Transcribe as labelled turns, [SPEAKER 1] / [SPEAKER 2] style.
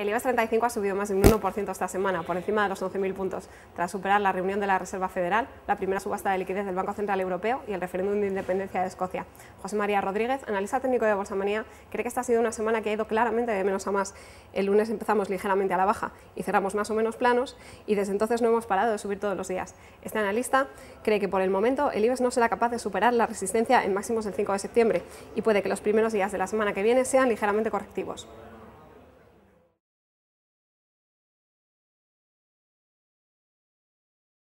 [SPEAKER 1] El IBEX 35 ha subido más de un 1% esta semana, por encima de los 11.000 puntos, tras superar la reunión de la Reserva Federal, la primera subasta de liquidez del Banco Central Europeo y el referéndum de independencia de Escocia. José María Rodríguez, analista técnico de Bolsa Manía, cree que esta ha sido una semana que ha ido claramente de menos a más. El lunes empezamos ligeramente a la baja y cerramos más o menos planos y desde entonces no hemos parado de subir todos los días. Este analista cree que por el momento el IBEX no será capaz de superar la resistencia en máximos del 5 de septiembre y puede que los primeros días de la semana que viene sean ligeramente correctivos.